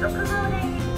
6号電